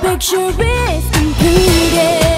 picture is completed.